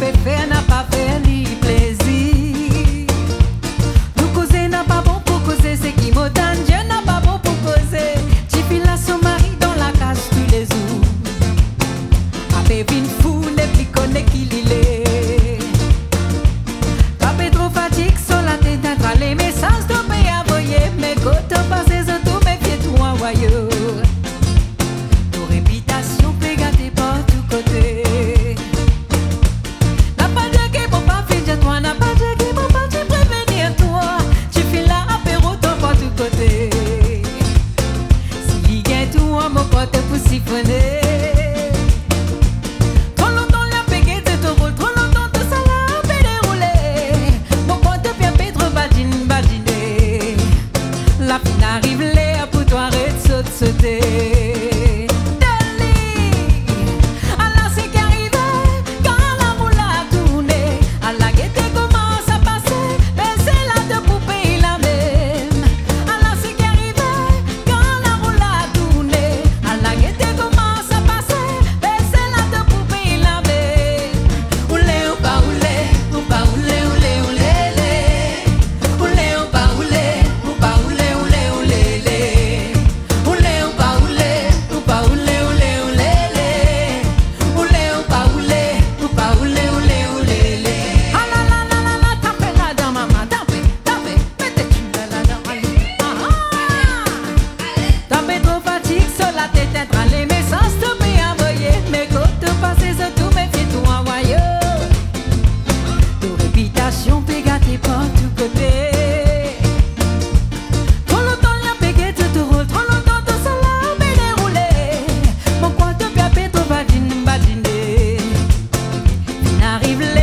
pepe na Si on pega tes pas de tous côtés Trop longtemps la pégé te drôle Trop longtemps tout ça l'a bien déroulé Mon coin de piapé trop badine badine N'arrive